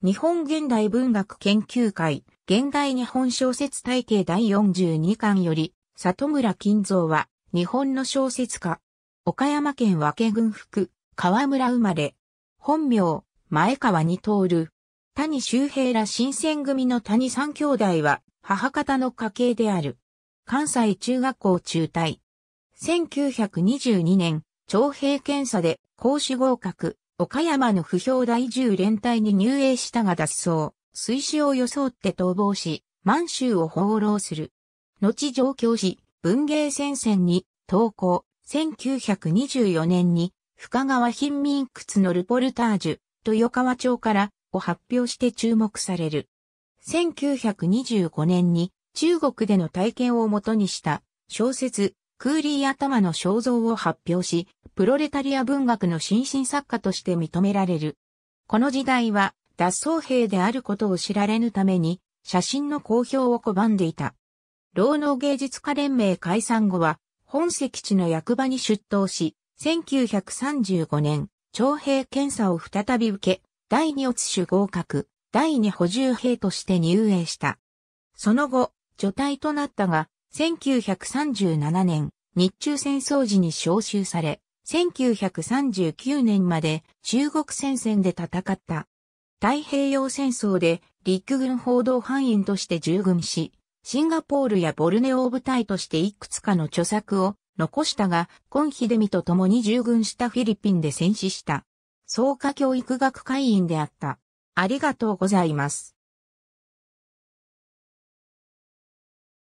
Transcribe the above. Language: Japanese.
日本現代文学研究会、現代日本小説体系第42巻より、里村金蔵は、日本の小説家。岡山県和気郡福、河村生まれ。本名、前川に通る。谷周平ら新選組の谷三兄弟は、母方の家系である。関西中学校中退。1922年、徴兵検査で講師合格、岡山の不評第10連隊に入営したが脱走、水死を装って逃亡し、満州を放浪する。後上京し、文芸戦線に投稿、1924年に深川貧民窟のルポルタージュ、豊川町からを発表して注目される。1925年に中国での体験をもとにした小説クーリー頭の肖像を発表し、プロレタリア文学の新進作家として認められる。この時代は脱走兵であることを知られぬために、写真の公表を拒んでいた。労農芸術家連盟解散後は、本籍地の役場に出頭し、1935年、徴兵検査を再び受け、第二乙種合格、第二補充兵として入営した。その後、除隊となったが、1937年、日中戦争時に召集され、1939年まで中国戦線で戦った。太平洋戦争で陸軍報道班員として従軍し、シンガポールやボルネオを舞台としていくつかの著作を残したが、コンヒデミと共に従軍したフィリピンで戦死した。創価教育学会員であった。ありがとうございます。